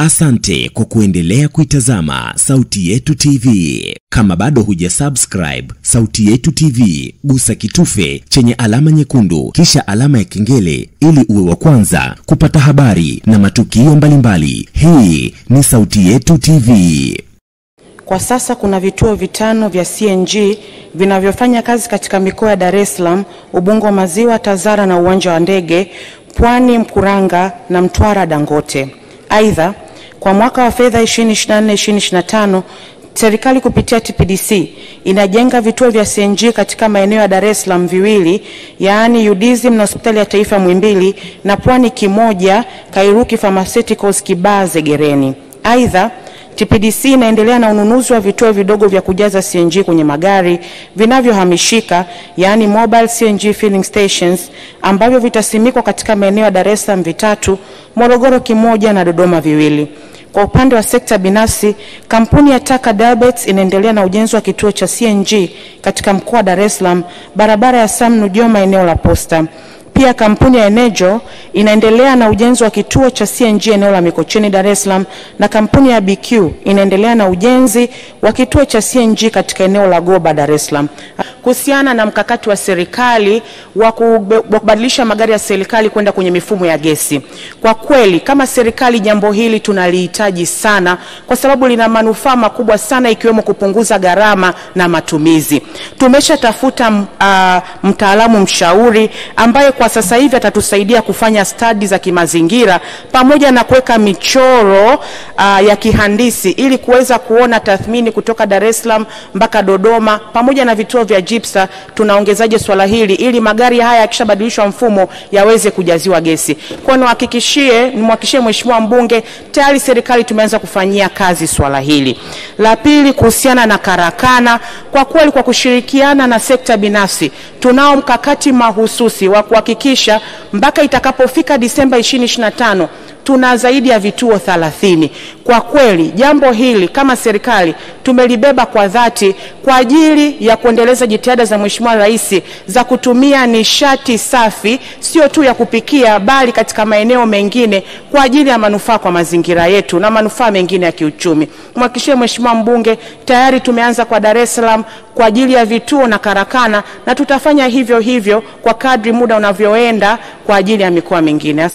Asante kwa kuendelea kuitazama Sauti Yetu TV. Kama bado huja subscribe Sauti Yetu TV, gusa kitufe chenye alama nyekundu kisha alama ya kengele ili uwe wa kwanza kupata habari na matukio mbalimbali. Hii ni Sauti Yetu TV. Kwa sasa kuna vituo vitano vya CNG vinavyofanya kazi katika mikoa ya Dar es Salaam, Ubungo Maziwa, Tazara na uwanja wa ndege, Pwani, Mkuranga na Mtwara Dangote. Aidha, kwa mwaka wa fedha 2024-2025 serikali kupitia TPDC inajenga vituo vya CNG katika maeneo ya Dar es Salaam viwili, yaani UDSM na hospitali ya taifa Muhimbili, na Pwani kimoja, Kairuki Pharmaceuticals Kibaha Gereni. Aidha, TPDC inaendelea na ununuzi wa vituo vidogo vya kujaza CNG kwenye magari vinavyohamishika, yaani mobile CNG filling stations ambavyo vitasimikwa katika maeneo ya Dar es Salaam vitatu, Morogoro kimoja na Dodoma viwili. Kwa upande wa sekta binafsi, kampuni ya Taka Diabetes inaendelea na ujenzi wa kituo cha CNG katika mkoa wa Dar es Salaam, barabara ya Sam Nujoma, eneo la Posta. Pia kampuni ya Enejo inaendelea na ujenzi wa kituo cha CNG eneo la Mikocheni, Dar es Salaam, na kampuni ya BQ inaendelea na ujenzi wa kituo cha CNG katika eneo la Goba, Dar es Salaam. Kuhusiana na mkakati wa serikali wa kubadilisha magari ya serikali kwenda kwenye mifumo ya gesi, kwa kweli kama serikali jambo hili tunalihitaji sana, kwa sababu lina manufaa makubwa sana, ikiwemo kupunguza gharama na matumizi. Tumeshatafuta uh, mtaalamu mshauri ambaye kwa sasa hivi atatusaidia kufanya stadi za kimazingira pamoja na kuweka michoro uh, ya kihandisi ili kuweza kuona tathmini kutoka Dar es Salaam mpaka Dodoma pamoja na vituo vya JIPSA tunaongezaje swala hili ili magari haya yakishabadilishwa mfumo yaweze kujaziwa gesi. Kwa niwahakikishie, nimhakikishie Mheshimiwa mbunge tayari serikali tumeanza kufanyia kazi swala hili. La pili, kuhusiana na karakana, kwa kweli kwa kushirikiana na sekta binafsi tunao mkakati mahususi wa kuhakikisha mpaka itakapofika Disemba 2025 tuna zaidi ya vituo 30. Kwa kweli jambo hili kama serikali tumelibeba kwa dhati kwa ajili ya kuendeleza jitihada za Mheshimiwa Rais za kutumia nishati safi, sio tu ya kupikia, bali katika maeneo mengine kwa ajili ya manufaa kwa mazingira yetu na manufaa mengine ya kiuchumi. Mhakikishie Mheshimiwa mbunge, tayari tumeanza kwa Dar es Salaam kwa ajili ya vituo na karakana, na tutafanya hivyo hivyo kwa kadri muda unavyoenda kwa ajili ya mikoa mingine.